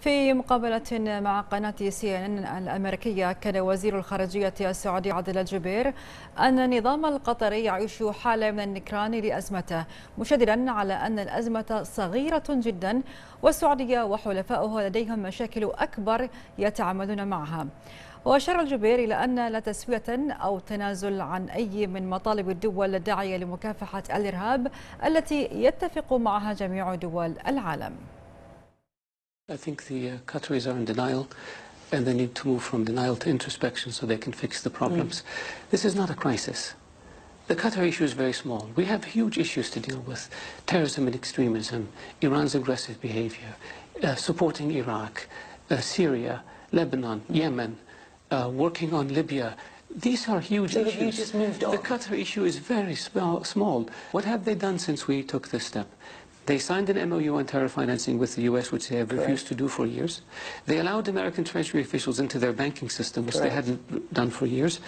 في مقابلة مع قناة سي إن إن الأمريكية أكد وزير الخارجية السعودي عادل الجبير أن النظام القطري يعيش حالة من النكران لأزمته مشددا على أن الأزمة صغيرة جدا والسعودية وحلفائها لديهم مشاكل أكبر يتعاملون معها. وأشار الجبير إلى أن لا تسوية أو تنازل عن أي من مطالب الدول الداعية لمكافحة الإرهاب التي يتفق معها جميع دول العالم. I think the uh, Qataris are in denial and they need to move from denial to introspection so they can fix the problems. Mm. This is not a crisis. The Qatar issue is very small. We have huge issues to deal with. Terrorism and extremism, Iran's aggressive behavior, uh, supporting Iraq, uh, Syria, Lebanon, Yemen, uh, working on Libya. These are huge so issues. just moved on. The Qatar issue is very small, small. What have they done since we took this step? They signed an MOU on terror financing with the U.S., which they have Correct. refused to do for years. They allowed American Treasury officials into their banking system, which Correct. they hadn't done for years.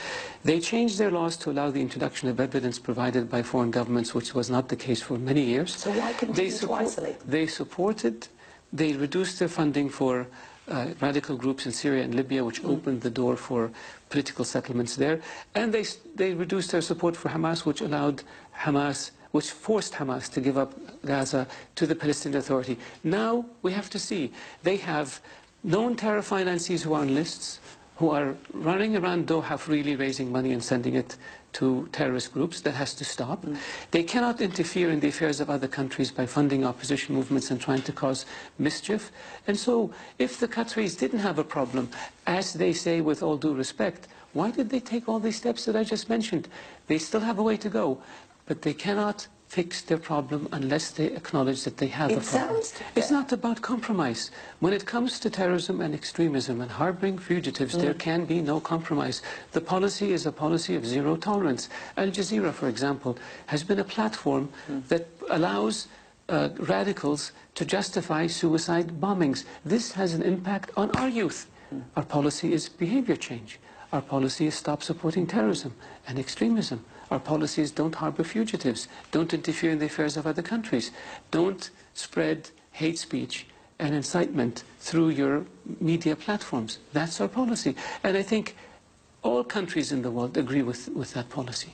They changed their laws to allow the introduction of evidence provided by foreign governments, which was not the case for many years. So why continue they support, isolate They supported, they reduced their funding for uh, radical groups in Syria and Libya, which mm. opened the door for political settlements there. And they, they reduced their support for Hamas, which allowed Hamas which forced Hamas to give up Gaza to the Palestinian Authority. Now we have to see. They have known terror financiers who are on lists, who are running around Doha freely raising money and sending it to terrorist groups. That has to stop. Mm. They cannot interfere in the affairs of other countries by funding opposition movements and trying to cause mischief. And so if the Qataris didn't have a problem, as they say with all due respect, why did they take all these steps that I just mentioned? They still have a way to go but they cannot fix their problem unless they acknowledge that they have it a problem. It's not about compromise. When it comes to terrorism and extremism and harboring fugitives, mm. there can be no compromise. The policy is a policy of zero tolerance. Al Jazeera, for example, has been a platform mm. that allows uh, radicals to justify suicide bombings. This has an impact on our youth. Mm. Our policy is behavior change. Our policy is stop supporting terrorism and extremism. Our policies don't harbor fugitives, don't interfere in the affairs of other countries, don't spread hate speech and incitement through your media platforms. That's our policy. And I think all countries in the world agree with, with that policy.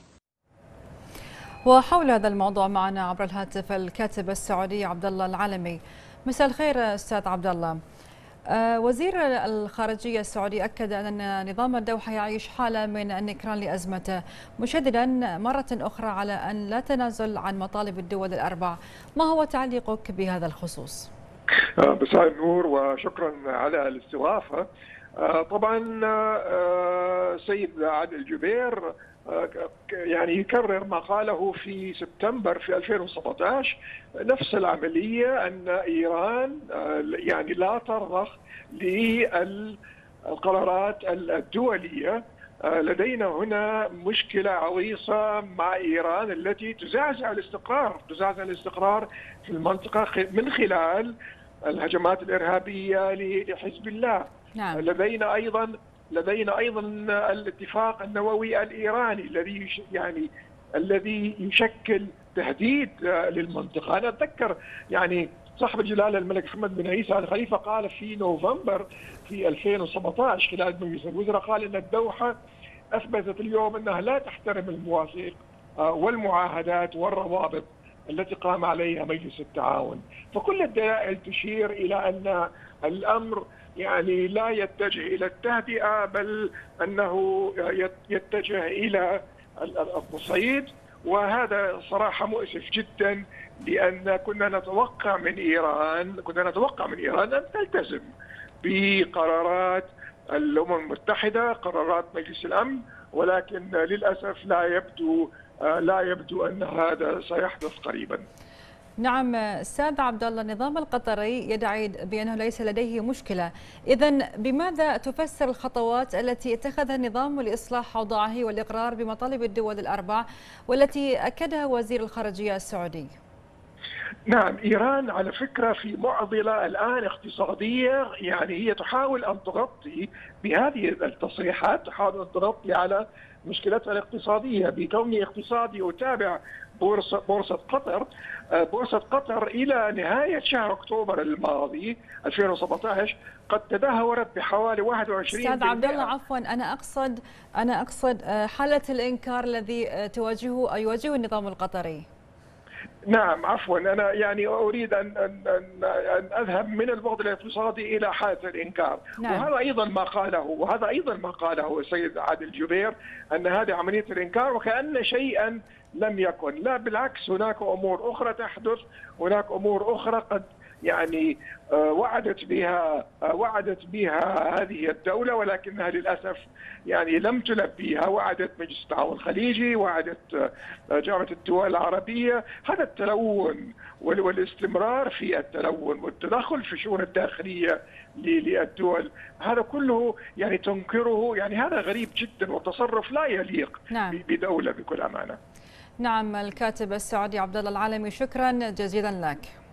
وحول هذا الموضوع معنا عبر الهاتف الكاتب السعودي عبد الله العالمي مساء الخير استاذ عبد الله آه، وزير الخارجية السعودي أكد أن نظام الدوحة يعيش حالة من النكران لأزمته مشددا مرة أخرى على أن لا تنازل عن مطالب الدول الأربع ما هو تعليقك بهذا الخصوص؟ آه، مساء النور وشكرا على الاستضافة آه، طبعا سيد عادل الجبير يعني يكرر ما قاله في سبتمبر في 2017 نفس العملية أن إيران يعني لا ترضخ للقرارات الدولية لدينا هنا مشكلة عويصة مع إيران التي تزعزع الاستقرار تزعزع الاستقرار في المنطقة من خلال الهجمات الإرهابية لحزب الله نعم. لدينا أيضا لدينا أيضا الاتفاق النووي الإيراني الذي يعني الذي يشكل تهديد للمنطقة، أنا أتذكر يعني صاحب الجلالة الملك محمد بن عيسى ال خليفه قال في نوفمبر في 2017 خلال مجلس الوزراء قال إن الدوحة أثبتت اليوم أنها لا تحترم المواثيق آه، والمعاهدات والروابط التي قام عليها مجلس التعاون، فكل الدلائل تشير إلى أن الأمر يعني لا يتجه إلى التهدئة بل أنه يتجه إلى التصعيد. وهذا صراحة مؤسف جدا لأن كنا نتوقع من إيران كنا نتوقع من إيران أن تلتزم بقرارات الأمم المتحدة قرارات مجلس الأمن ولكن للأسف لا يبدو لا يبدو أن هذا سيحدث قريبا. نعم أستاذ عبد الله النظام القطري يدعي بأنه ليس لديه مشكلة، اذا بماذا تفسر الخطوات التي اتخذها النظام لإصلاح أوضاعه والإقرار بمطالب الدول الأربع والتي أكدها وزير الخارجية السعودي؟ نعم إيران على فكرة في معضلة الآن اقتصادية يعني هي تحاول أن تغطي بهذه التصريحات تحاول أن تغطي على مشكلتها الاقتصادية. بكوني اقتصادي اتابع بورصة بورصة قطر آه، بورصة قطر إلى نهاية شهر أكتوبر الماضي 2017 قد تدهورت بحوالي 21 أستاذ عبد الله عفوا أنا أقصد أنا أقصد آه، حالة الإنكار الذي آه، تواجهه يواجهه النظام القطري. نعم عفوا. أنا يعني أريد ان ان ان أذهب من البعد الاقتصادي إلى حالة الإنكار. نعم. وهذا أيضا ما قاله وهذا أيضا ما قاله السيد عادل جبير أن هذه عملية الإنكار وكأن شيئا لم يكن. لا بالعكس هناك أمور أخرى تحدث هناك أمور أخرى قد يعني آه، وعدت بها آه، وعدت بها هذه الدولة ولكنها للأسف يعني لم تلبيها. وعدت مجلس التعاون الخليجي وعدت آه، جامعة الدول العربية. هذا التلون والاستمرار في التلون والتدخل في الشؤون الداخلية للدول هذا كله يعني تنكره. يعني هذا غريب جدا وتصرف لا يليق نعم. بدولة بكل أمانة. نعم الكاتب السعودي عبد الله العالمي شكرا جزيلا لك.